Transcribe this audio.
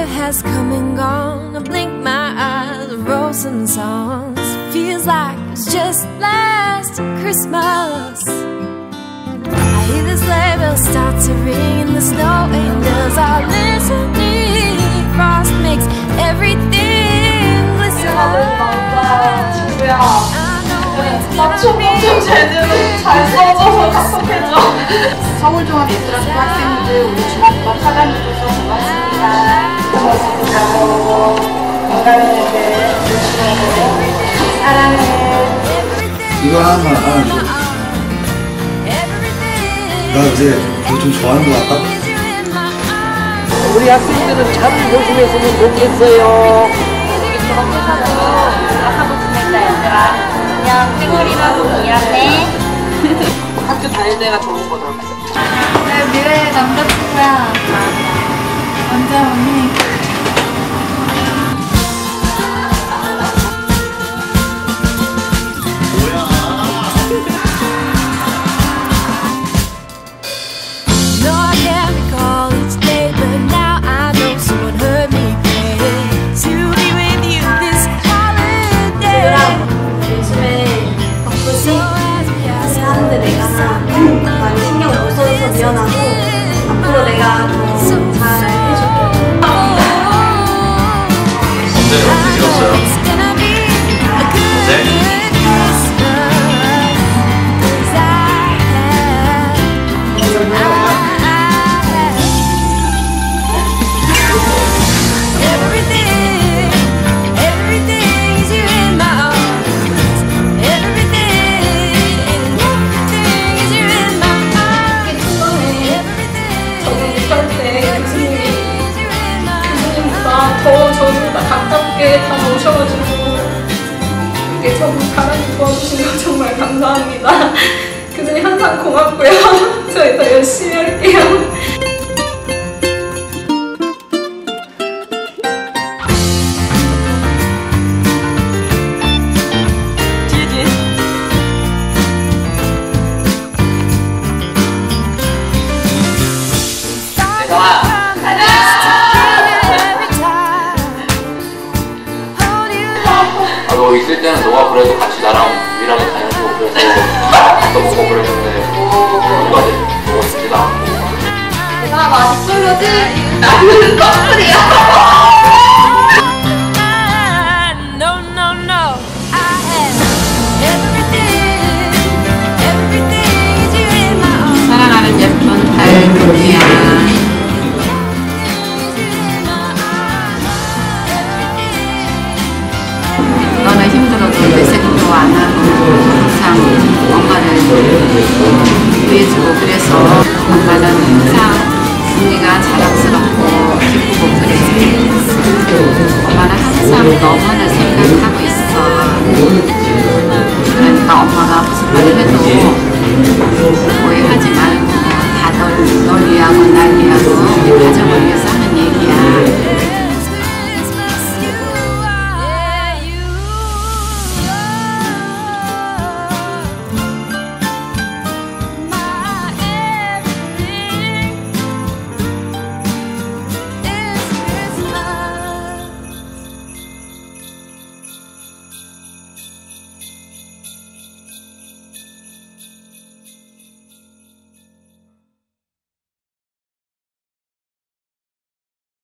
year has come and gone. I blink my eyes, wrote some songs. Feels like it's just last Christmas. I hear the sleigh bells start to ring, and the snow angels are listening. Frost makes everything glisten. 친구야. I know it's 맞춤 gonna 엄청 be. 제대로 잘 써줘서 카톡해줘. 서울종합예술학교 학생들 우리 중학교 사장님께서 이거 하나만 알아줘. 나 이제 좀 좋아하는 것 같다. 우리 학생들은 참 조심했으면 좋겠어요. 하고 지낸다 얘들아 그냥 쌩얼이라도 미안해 학교 다닐 때가 좋은 거더라고. 내 미래의 남자친구야. 언제 오니? 써줘서 미안하고 더 저를 가깝게 다 모셔가지고 이렇게 저를 가랑이 도와주신 거 정말 감사합니다. 그전에 항상 고맙고요. 저희 더 열심히 할게요. 있을 때는 너가 그래도 같이 나랑 유일하게 다녔고 그래서 그랬는데 누가 먹어주지도 않고. 나 많이 쏠려지? 나는 커플이야 너는 힘들어도 내색도 안 하고 항상 엄마를 위해주고 그래서 엄마는 항상 언니가 자랑스럽고 기쁘고 그래. 엄마는 항상 너만을 생각하고 있어.